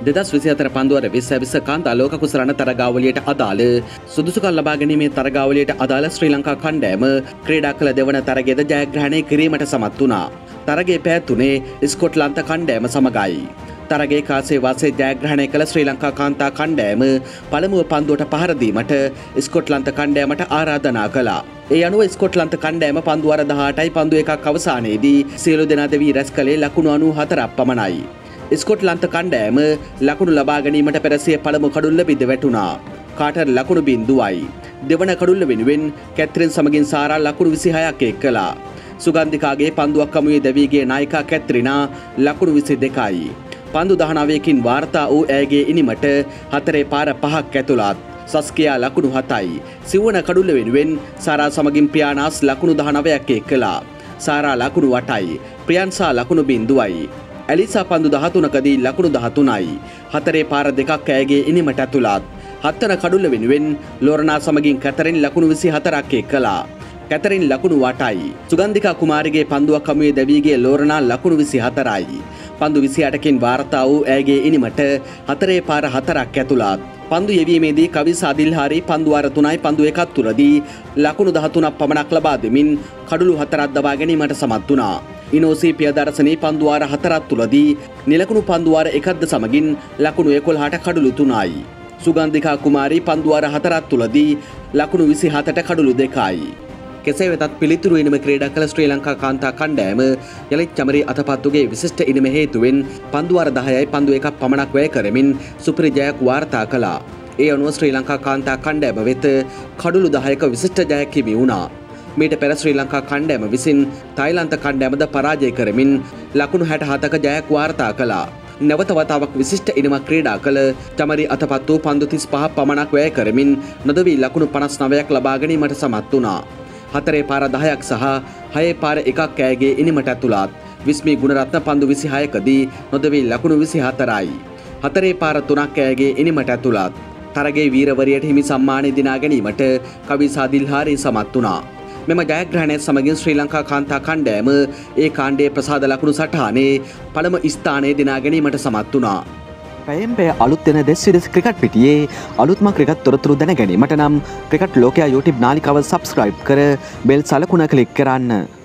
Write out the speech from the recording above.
දෙදස් විසිතර පන්දුවර විස්ස විස කාන්තා ලෝක කුසරණ තරගාවලියට අදාළ සුදුසුකල් ලබා ගැනීමේ තරගාවලියට අදාළ ශ්‍රී ලංකා කණ්ඩෑම ක්‍රීඩා කළ දෙවන තරගෙද ජයග්‍රහණය කිරීමට සමත් වුණා. තරගේ පැත්තුනේ ස්කොට්ලන්ත කණ්ඩෑම සමගයි. තරගේ කාසේ වාසේ ජයග්‍රහණය කළ ශ්‍රී ලංකා කාන්තා කණ්ඩෑම පළමුුව පන්දුවට පහරදීමට ස්කොට්ලන්ත කණ්ඩෑමට ආරාධනා කලා. ඒ අනුව ස්කොට්ලන්ත කණ්ඩෑම පන්දුවර දහටයි පන්දු එකක් අවසානයේදී සියලු දෙනාදවී රැස් කළේ ලකුණු අනු හතරක් පමණයි. ස්කොට්ලන්ත කණ්ඩෑම ලකුණු ලබාගැනීමට පෙරසිය පළමු කඩුල්ල බිඳ වැටුණා. කාටර් ලකුණු බින්දුවයි. දෙවන කඩුල්ල වෙනුවෙන් කැත්තරෙන් සමගින් සාරා ලකුණු විසිහයක් එක් කලා. සුගන්ධිකාගේ පන්දුවක්කමුවේ දැවීගේ නායිකා කැත්රිනා ලකුණු විසි දෙකයි. පන්දු දහනාවයකින් වාර්තා වූ ඇගේ ඉනිමට හතරේ පාර පහක් ඇතුළත්. සස්කයා ලකුණු හතයි. සිව්වන කඩුල්ල වෙනුවෙන් සාරා සමගින් ප්‍රියානාස් ලකුණු දහනවයක් එක් කලා. සාරා ලකුණු වටයි. ප්‍රියන්සා ලකුණු බින්දුවයි. ඇලිසා පන්දු දහතුනකදී ලකුණු දහතුනයි. හතරේ පාර දෙකක් ඇයගේ ඉනිමට ඇතුළත්. හත්තන කඩුල්ල වෙනුවෙන් ලෝරනා සමගින් කැතරින් ලකුණු විසි හතරක් එක් කලා. කැතරින් ලකුණු වටයි. සුගන්ධිකා කුමාරිගේ පන්දුවක් කමුවේ දැවීගේ ලෝරනා ලකුණු විසි හතරයි. පන්දු විසි අටකින් වාර්තා වූ ඇගේ ඉනිමට හතරේ පාර හතරක් ඇතුළත්. පන්දු යෙවීමේදී කවි සාදිල්හාරි පන්දුවාර තුනයි පන්දු එකත් තුළදී ලකුණු දහතුනක් පමණක් ලබා දෙමින් කඩුළු හතරත් දවා ගැනීමට සමත් වුණා. ඉනෝසී පියදර්ශනී පන්දුවාර හතරත් තුළදී නිලකුණු පන්දුවාර එකක්ද සමගින් ලකුණු එකොල් හට කඩුළු තුනයි. සුගන්ධිකා කුමාරී පන්දුවාර හතරත් තුළදී ලකුණු විසි හතට කඩුළු දෙකයි. කෙසේ වෙතත් පිළිතුරු ඉනම ක්‍රේඩ කළ ශ්‍රී ලංකා කාන්තා කණ්ඩෑම යළිත් චමරි අතපත්තුගේ විශිෂ්ට ඉනම හේතුවෙන් පන්දුවර දහයයි පන්දුව එකක් පමණක් වැය කරමින් සුපරිජයක් වාර්තා කලා. ඒ අනුව ශ්‍රී ලංකා කාන්තා කණ්ඩෑම වෙත කඩුළු දහයක විශිෂ්ට ජයකිමි වුණා. මීට පෙර ශ්‍රී ලංකා කණ්ඩෑම විසින් තයිලන්ත කණ්ඩෑමද පරාජය කරමින් ලකුණු හැට හතක ජයක් වාර්තා කලා. නැවත වතාවක් විශිෂ්ට ඉනමක් ක්‍රීඩා කළ චමරි අතපත් වූ පන්දු තිස් පහ පමණක් වැය කරමින් නොදවී ලකුණු පනස් නවයක් ලබාගැනීමට සමත් වුණා. හතරේ පාර දහයක් සහ හයේ පාර එකක් කෑගේ ඉනිමට ඇතුළත් විස්මී ගුණරත්න පන්දු විසි හයකදී නොදවී ලකුණු විසි හතරයි. හතරේ පාර තුනක් කෑගේ ඉනිමට ඇතුළත්. තරගේ වීරවරයට හිමි සම්මානය දිනා ගැනීමට කවි සාදිල්හාරී සමත් වුණා. මෙම ජයග්‍රහණය සමගින් ශ්‍රී ලංකා කාන්තා කණ්ඩෑම ඒ කාණ්ඩේ ප්‍රසාද ලකුණු සටහනේ පළම ස්ථානය දිනා ගැනීමට සමත් වුණා. පැයෙන් පය අලුත් දෙන දෙස්විදෙස් ක්‍රිකට් පිටියේ අලුත්ම ක්‍රිකත් තොරතුරු දැන ගැනීමට නම් ක්‍රිකට් ලෝකයා YouTube නාලිකව සබස්ක්‍රයිබ් කර බෙල් සලකුණ කලික් කරන්න.